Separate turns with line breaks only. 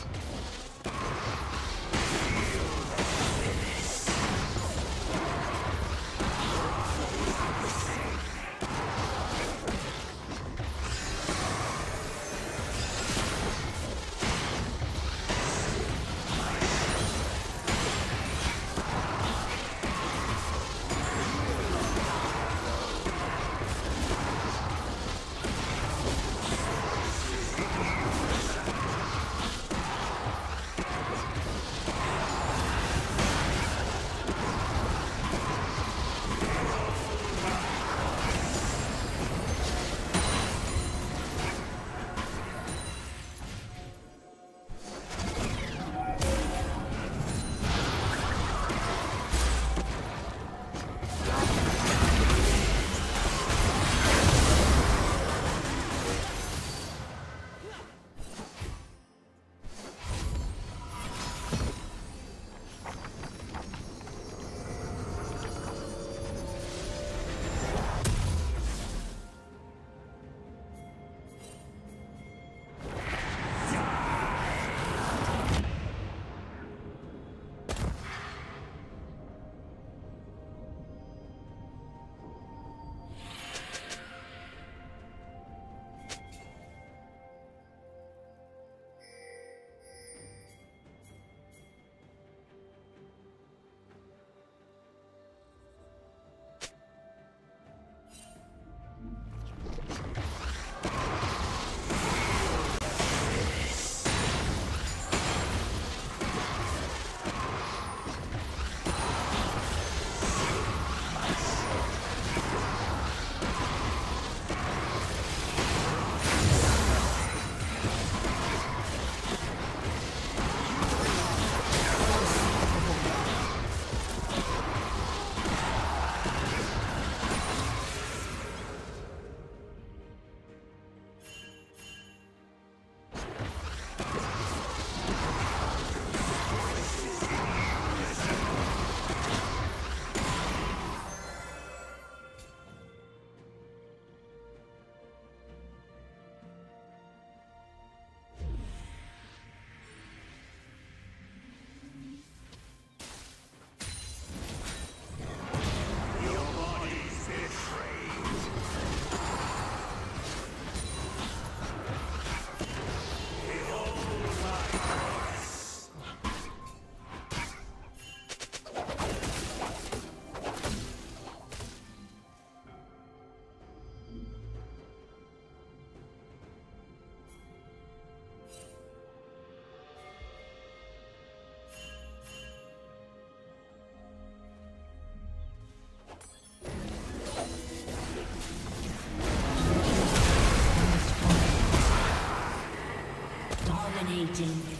Peace. Dominating.